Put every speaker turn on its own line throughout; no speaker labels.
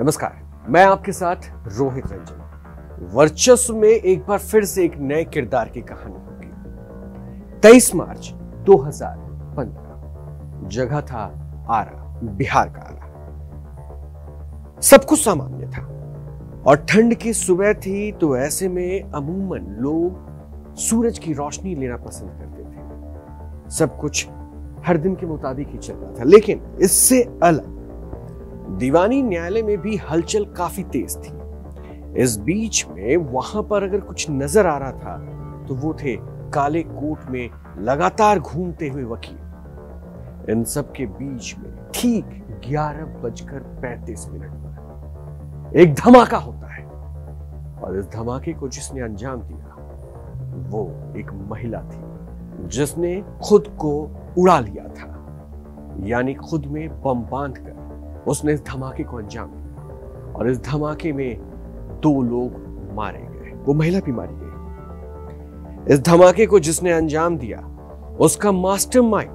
नमस्कार, मैं आपके साथ रोहित रंजन। वर्चस्व में एक बार फिर से एक नए किरदार की कहानी होगी। तेईस मार्च 2015 जगह था आरा, बिहार का आरा। सब कुछ सामान्य था। और ठंड की सुबह थी तो ऐसे में अमूमन लोग सूरज की रोशनी लेना पसंद करते थे। सब कुछ हर दिन के मुताबिक ही चल रहा था, लेकिन इससे अलग दीवानी न्यायालय में भी हलचल काफ़ी तेज थी। इस बीच में वहाँ पर अगर कुछ नज़र आ रहा था तो वो थे काले कोट में लगातार घूमते हुए वकील। इन सब के बीच में ठीक ग्यारह बजकर पैंतीस मिनट पर एक धमाका होता है, और इस धमाके को जिसने अंजाम दिया, वो एक महिला थी, जिसने खुद को उड़ा लिया था, यानी खुद में बम बाँध कर उसने इस धमाके को अंजाम दिया। और इस धमाके में दो लोग मारे गए। वो महिला भी मारी गई। इस धमाके को जिसने अंजाम दिया, उसका मास्टरमाइंड,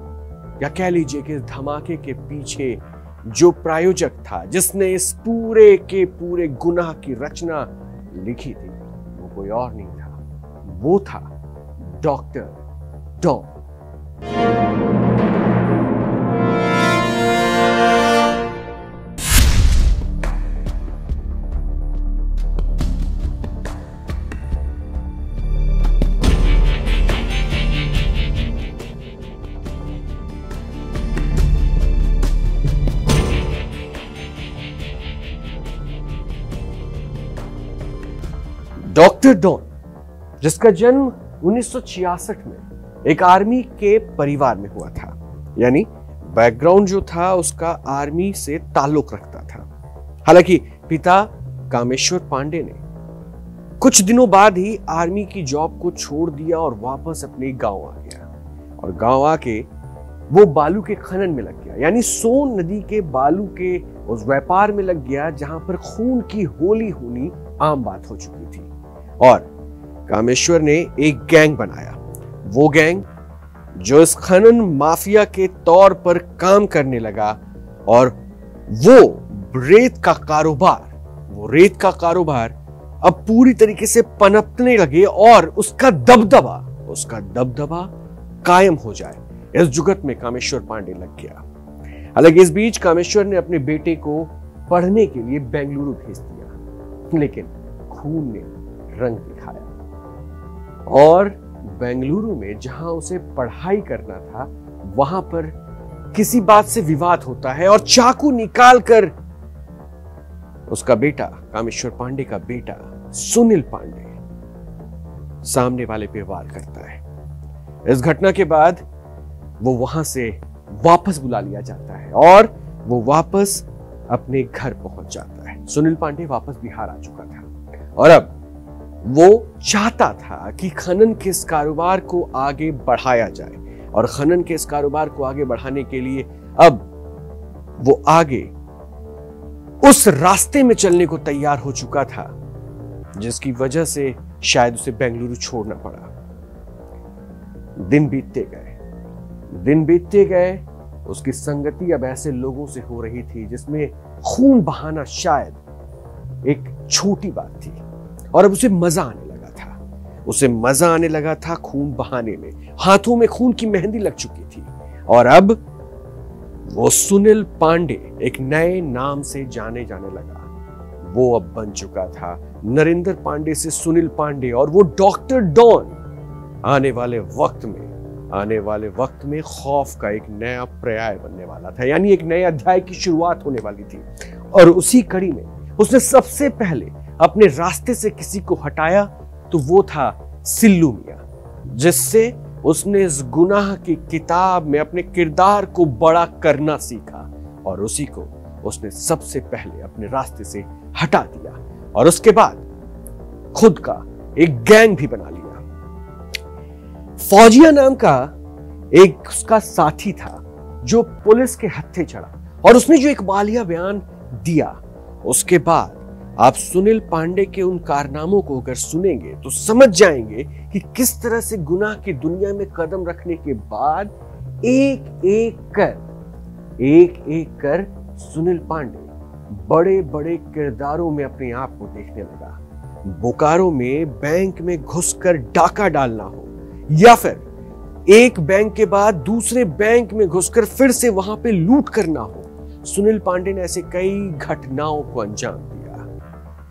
या कह लीजिए कि इस धमाके के पीछे जो प्रायोजक था, जिसने इस पूरे के पूरे गुनाह की रचना लिखी थी, वो कोई और नहीं था। वो था डॉक्टर डॉन। डॉक्टर डॉन, जिसका जन्म 1966 में एक आर्मी के परिवार में हुआ था। यानी बैकग्राउंड जो था, उसका आर्मी से ताल्लुक रखता था। हालाँकि पिता कामेश्वर पांडे ने कुछ दिनों बाद ही आर्मी की जॉब को छोड़ दिया और वापस अपने गाँव आ गया। और गाँव आके वो बालू के खनन में लग गया। यानी सोन नदी के बालू के उस व्यापार में लग गया, जहाँ पर खून की होली होनी आम बात हो चुकी थी। और कामेश्वर ने एक गैंग बनाया। वो गैंग जो इस खनन माफिया के तौर पर काम करने लगा और वो रेत का कारोबार, वो रेत का कारोबार अब पूरी तरीके से पनपने लगे और उसका दबदबा उसका दबदबा कायम हो जाए। इस जुगत में कामेश्वर पांडे लग गया। हालाँकि इस बीच कामेश्वर ने अपने बेटे को पढ़ने के लिए बेंगलुरु भेज दिया, लेकिन खून ने रंग दिखाया। और बेंगलुरु में जहाँ उसे पढ़ाई करना था, वहाँ पर किसी बात से विवाद होता है और चाकू निकालकर उसका बेटा, कामेश्वर पांडे का बेटा, सुनील पांडे, सामने वाले पे वार करता है। इस घटना के बाद वो वहाँ से वापस बुला लिया जाता है और वो वापस अपने घर पहुँच जाता है। सुनील पांडे वापस बिहार आ चुका था। और अब वो चाहता था कि खनन के इस कारोबार को आगे बढ़ाया जाए और खनन के इस कारोबार को आगे बढ़ाने के लिए अब वो आगे उस रास्ते में चलने को तैयार हो चुका था, जिसकी वजह से शायद उसे बेंगलुरु छोड़ना पड़ा। दिन बीतते गए। दिन बीतते गए, उसकी संगति अब ऐसे लोगों से हो रही थी जिसमें खून बहाना शायद एक छोटी बात थी। और अब उसे मज़ा आने लगा था। उसे मज़ा आने लगा था खून बहाने में। हाथों में खून की मेहंदी लग चुकी थी। और अब वो सुनील पांडे एक नए नाम से जाने जाने लगा। वो अब बन चुका था नरेंद्र पांडे से सुनील पांडे और वो डॉक्टर डॉन आने वाले वक्त में, आने वाले वक्त में खौफ का एक नया पर्याय बनने वाला था। यानी एक नए अध्याय की शुरुआत होने वाली थी। और उसी कड़ी में उसने सबसे पहले अपने रास्ते से किसी को हटाया तो वो था सिल्लू मिया, जिससे उसने इस गुनाह की किताब में अपने किरदार को बड़ा करना सीखा और उसी को उसने सबसे पहले अपने रास्ते से हटा दिया और उसके बाद खुद का एक गैंग भी बना लिया। फौजिया नाम का एक उसका साथी था जो पुलिस के हत्थे चढ़ा और उसने जो एक वालिया बयान दिया, उसके बाद आप सुनील पांडे के उन कारनामों को अगर सुनेंगे तो समझ जाएँगे कि किस तरह से गुनाह की दुनिया में कदम रखने के बाद एक एक कर, एक एक कर सुनील पांडे बड़े बड़े किरदारों में अपने आप को देखने लगा। बोकारो में, बैंक में घुसकर डाका डालना हो, या फिर एक बैंक के बाद दूसरे बैंक में घुसकर फिर से वहाँ पे लूट करना हो। सुनील पांडे ने ऐसे कई घटनाओं को अंजाम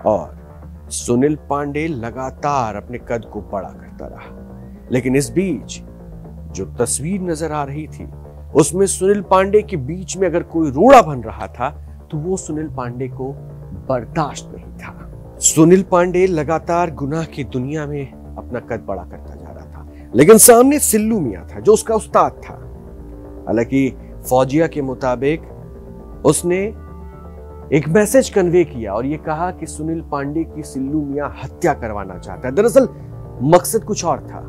और सुनील पांडे लगातार अपने कद को बड़ा करता रहा। लेकिन इस बीच जो तस्वीर नज़र आ रही थी, उसमें सुनील पांडे के बीच में अगर कोई रोड़ा बन रहा था तो वो सुनील पांडे को बर्दाश्त नहीं था। सुनील पांडे लगातार गुनाह की दुनिया में अपना कद बड़ा करता जा रहा था। लेकिन सामने सिल्लू मिया था, जो उसका उस्ताद था। हालाँकि फौजिया के मुताबिक उसने एक मैसेज कन्वे किया और यह कहा कि सुनील पांडे की सिल्लू मिया हत्या करवाना चाहता है। दरअसल, मकसद कुछ और था।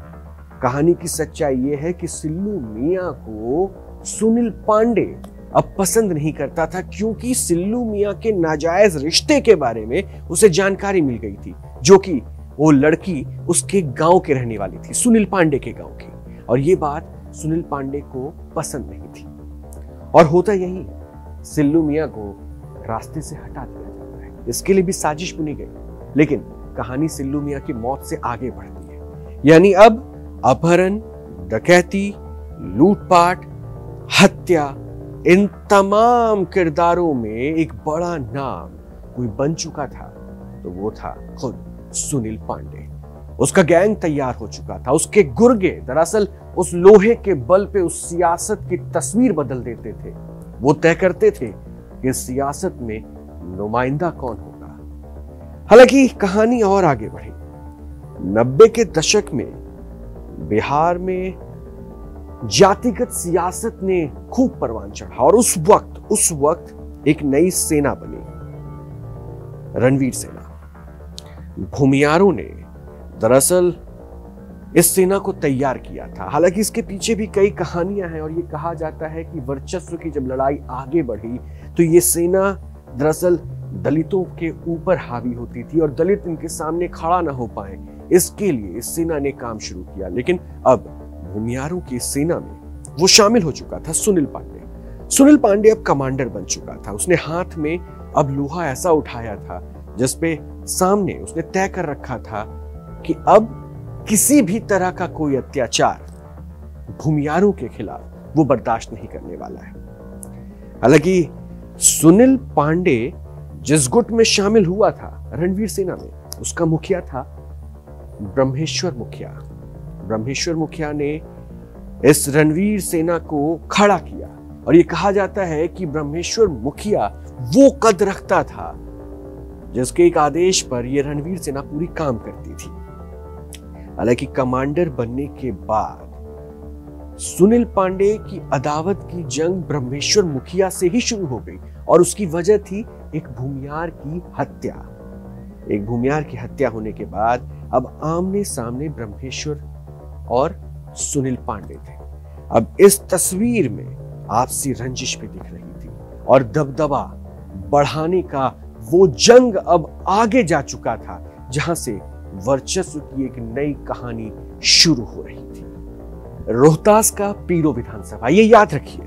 कहानी की सच्चाई यह है कि सिल्लू मिया को सुनील पांडे अब पसंद नहीं करता था क्योंकि सिल्लू मिया के नाजायज रिश्ते के बारे में उसे जानकारी मिल गई थी, जो कि वो लड़की उसके गाँव के रहने वाली थी, सुनील पांडे के गाँव की। और ये बात सुनील पांडे को पसंद नहीं थी। और होता यही सिल्लू मिया को रास्ते से हटा दिया जाता है। इसके लिए भी साजिश बुनी गई। लेकिन कहानी सिल्लू मिया की मौत से आगे बढ़ती है। यानी अब अपहरण, डकैती, लूटपाट, हत्या, इन तमाम किरदारों में एक बड़ा नाम कोई बन चुका था तो वो था खुद सुनील पांडे। उसका गैंग तैयार हो चुका था। उसके गुर्गे दरअसल उस लोहे के बल पे उस सियासत की तस्वीर बदल देते थे। वो तय करते थे कि सियासत में नुमाइंदा कौन होगा? हालाँकि कहानी और आगे बढ़ी। नब्बे के दशक में बिहार में जातिगत सियासत ने खूब परवान चढ़ा और उस वक्त उस वक्त एक नई सेना बनी। रणवीर सेना। भूमियारों ने दरअसल इस सेना को तैयार किया था। हालाँकि इसके पीछे भी कई कहानियाँ हैं और ये कहा जाता है कि वर्चस्व की जब लड़ाई आगे बढ़ी तो ये सेना दरअसल दलितों के ऊपर हावी होती थी और दलित इनके सामने खड़ा ना हो पाए। इसके लिए इस सेना ने काम शुरू किया, लेकिन अब भूमियारों की सेना में वो शामिल हो चुका था सुनील पांडे। सुनील पांडे अब कमांडर बन चुका था। उसने हाथ में अब लोहा ऐसा उठाया था जिसपे सामने उसने तय कर रखा था कि अब किसी भी तरह का कोई अत्याचार भूमियारों के खिलाफ वो बर्दाश्त नहीं करने वाला है। हालाँकि सुनील पांडे जिस गुट में शामिल हुआ था, रणवीर सेना में। उसका मुखिया था ब्रह्मेश्वर मुखिया। ब्रह्मेश्वर मुखिया ने इस रणवीर सेना को खड़ा किया और यह कहा जाता है कि ब्रह्मेश्वर मुखिया वो कद रखता था जिसके एक आदेश पर यह रणवीर सेना पूरी काम करती थी। हालाँकि कमांडर बनने के बाद सुनील पांडे की अदावत की जंग ब्रह्मेश्वर मुखिया से ही शुरू हो गई और उसकी वजह थी एक भूमियार की हत्या। एक भूमियार की हत्या होने के बाद अब आमने सामने ब्रह्मेश्वर और सुनील पांडे थे। अब इस तस्वीर में आपसी रंजिश भी दिख रही थी और दबदबा बढ़ाने का वो जंग अब आगे जा चुका था, जहाँ से वर्चस्व की एक नई कहानी शुरू हो रही रोहतास का पीरो विधानसभा, ये याद रखिए।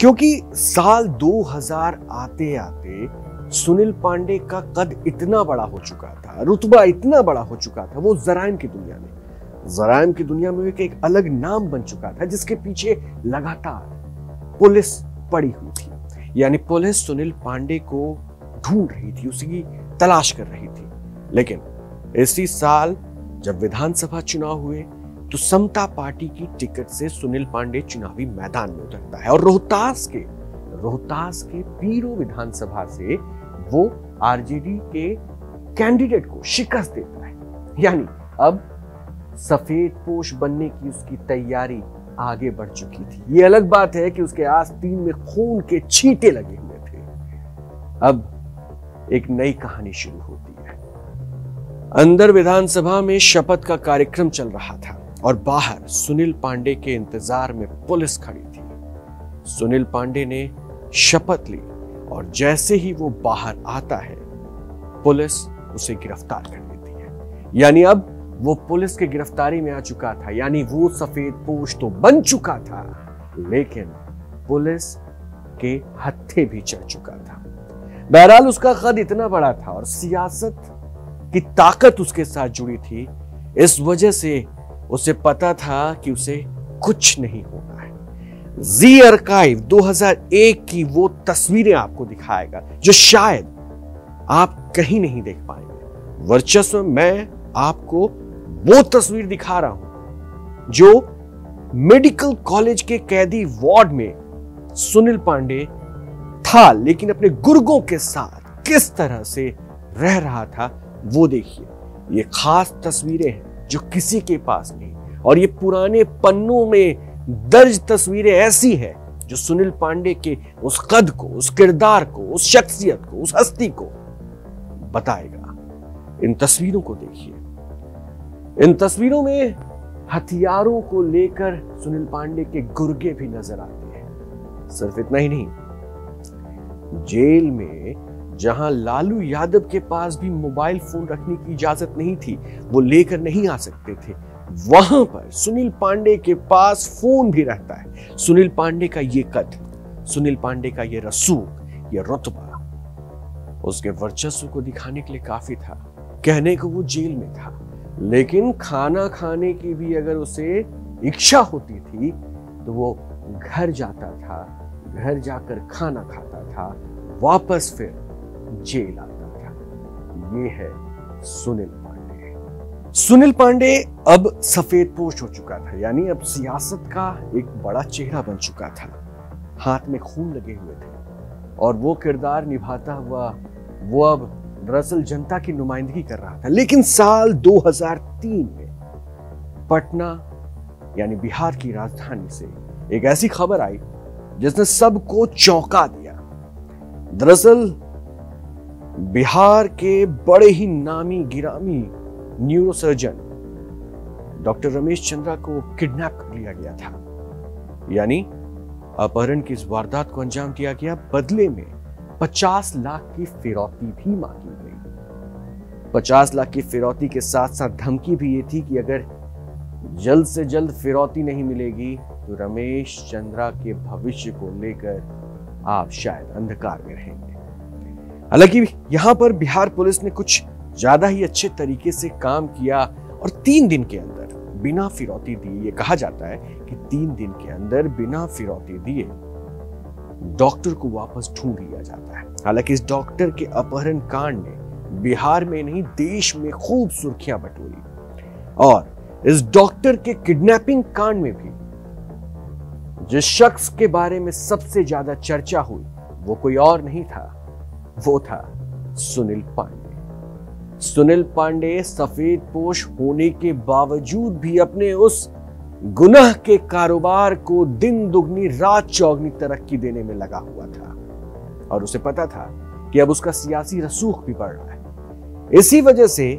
क्योंकि साल 2000 आते आते सुनील पांडे का कद इतना बड़ा हो चुका था, रुतबा इतना बड़ा हो चुका था, वो जराइम की दुनिया में। जराइम की दुनिया में एक अलग नाम बन चुका था, जिसके पीछे लगातार पुलिस पड़ी हुई थी। यानी पुलिस सुनील पांडे को ढूंढ रही थी उसकी तलाश कर रही थी। लेकिन इसी साल जब विधानसभा चुनाव हुए तो समता पार्टी की टिकट से सुनील पांडे चुनावी मैदान में उतरता है और रोहतास के रोहतास के पीरो विधानसभा से वो आरजेडी के कैंडिडेट को शिकस्त देता है। यानी अब सफ़ेद पोष बनने की उसकी तैयारी आगे बढ़ चुकी थी। ये अलग बात है कि उसके आस्तीन में खून के छींटे लगे हुए थे। अब एक नई कहानी शुरू होती है। अंदर विधानसभा में शपथ का कार्यक्रम चल रहा था। और बाहर सुनील पांडे के इंतज़ार में पुलिस खड़ी थी। सुनील पांडे ने शपथ ली और जैसे ही वो बाहर आता है, पुलिस उसे गिरफ़्तार कर लेती है। यानी अब वो पुलिस की गिरफ्तारी में आ चुका था, यानी वो सफ़ेद पोष तो बन चुका था, लेकिन पुलिस के हत्थे भी चढ़ चुका था। बहरहाल उसका कद इतना बड़ा था और सियासत की ताकत उसके साथ जुड़ी थी, इस वजह से उसे पता था कि उसे कुछ नहीं होना है। जी अर्काइव 2001 की वो तस्वीरें आपको दिखाएगा, जो शायद आप कहीं नहीं देख पाएँगे। वर्चस्व मैं आपको वो तस्वीर दिखा रहा हूँ, जो मेडिकल कॉलेज के कैदी वार्ड में सुनील पांडे था, लेकिन अपने गुर्गों के साथ किस तरह से रह रहा था, वो देखिए। ये खास तस्वीरें हैं। जो किसी के पास नहीं। और ये पुराने पन्नों में दर्ज तस्वीरें ऐसी है जो सुनील पांडे के उस कद को, उस किरदार को, उस शख्सियत को, उस हस्ती को बताएगा। इन तस्वीरों को देखिए। इन तस्वीरों में हथियारों को लेकर सुनील पांडे के गुर्गे भी नज़र आते हैं। सिर्फ़ इतना ही नहीं, जेल में जहाँ लालू यादव के पास भी मोबाइल फ़ोन रखने की इजाज़त नहीं थी, वो लेकर नहीं आ सकते थे। वहाँ पर सुनील पांडे के पास फ़ोन भी रहता है। सुनील पांडे का ये कद, सुनील पांडे का ये रसूख, ये रुतबा, उसके वर्चस्व को दिखाने के लिए काफ़ी था। कहने को वो जेल में था। लेकिन खाना खाने की भी अगर उसे इच्छा होती थी तो वो घर जाता था, घर जाकर खाना खाता था, वापस फिर जेल आता था। ये है सुनील पांडे। सुनील पांडे अब सफ़ेद पोश हो चुका था, यानी अब सियासत का एक बड़ा चेहरा बन चुका था। हाथ में खून लगे हुए थे और वो किरदार निभाता हुआ, वो अब दरअसल जनता की नुमाइंदगी कर रहा था। लेकिन साल 2003 में पटना, यानी बिहार की राजधानी से एक ऐसी खबर आई, जिसने सबको चौंका दिया। दरअसल बिहार के बड़े ही नामी गिरामी न्यूरोसर्जन डॉक्टर रमेश चंद्रा को किडनैप कर लिया गया था। यानी अपहरण की इस वारदात को अंजाम दिया गया, बदले में पचास लाख की फिरौती भी मांगी गई। पचास लाख की फिरौती के साथ साथ धमकी भी ये थी कि अगर जल्द से जल्द फिरौती नहीं मिलेगी तो रमेश चंद्रा के भविष्य को लेकर आप शायद अंधकार में रहेंगे। हालाँकि यहाँ पर बिहार पुलिस ने कुछ ज़्यादा ही अच्छे तरीके से काम किया और तीन दिन के अंदर बिना फिरौती दिए, ये कहा जाता है कि तीन दिन के अंदर बिना फिरौती दिए डॉक्टर को वापस ढूंढ लिया जाता है। हालाँकि इस डॉक्टर के अपहरण कांड ने बिहार में नहीं, देश में खूब सुर्खियाँ बटोरी। और इस डॉक्टर के किडनैपिंग कांड में भी जिस शख्स के बारे में सबसे ज़्यादा चर्चा हुई, वो कोई और नहीं था। वो था सुनील पांडे। सुनील पांडे सफ़ेद पोश होने के बावजूद भी अपने उस गुनाह के कारोबार को दिन दुगनी, रात चौगनी तरक्की देने में लगा हुआ था। और उसे पता था कि अब उसका सियासी रसूख भी बढ़ रहा है। इसी वजह से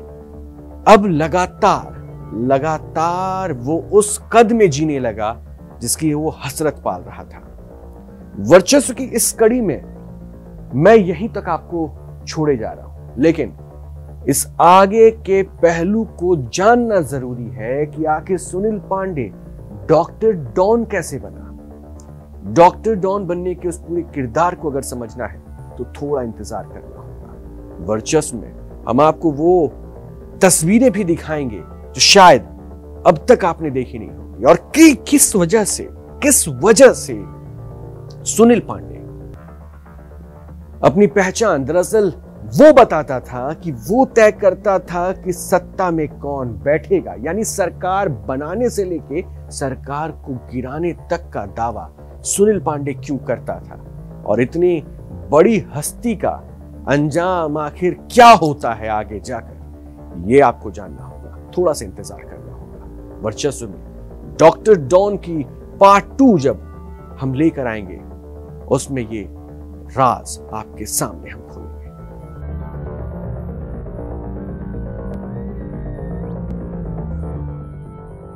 अब लगातार लगातार वो उस कद में जीने लगा जिसकी वो हसरत पाल रहा था। वर्चस्व की इस कड़ी में मैं यहीं तक आपको छोड़े जा रहा हूँ। लेकिन इस आगे के पहलू को जानना ज़रूरी है कि आखिर सुनील पांडे डॉक्टर डॉन कैसे बना? डॉक्टर डॉन बनने के उस पूरे किरदार को अगर समझना है तो थोड़ा इंतज़ार करना होगा। वर्चस्व में हम आपको वो तस्वीरें भी दिखाएँगे जो शायद अब तक आपने देखी नहीं होगी। और कि किस वजह से किस वजह से सुनील पांडे अपनी पहचान दरअसल वो बताता था कि वो तय करता था कि सत्ता में कौन बैठेगा, यानी सरकार बनाने से लेके सरकार को गिराने तक का दावा सुनील पांडे क्यों करता था? और इतनी बड़ी हस्ती का अंजाम आखिर क्या होता है आगे जाकर? ये आपको जानना होगा, थोड़ा सा इंतज़ार करना होगा। वर्चस्व में डॉक्टर डॉन की पार्ट टू जब हम लेकर आएँगे, उसमें ये राज आपके सामने हम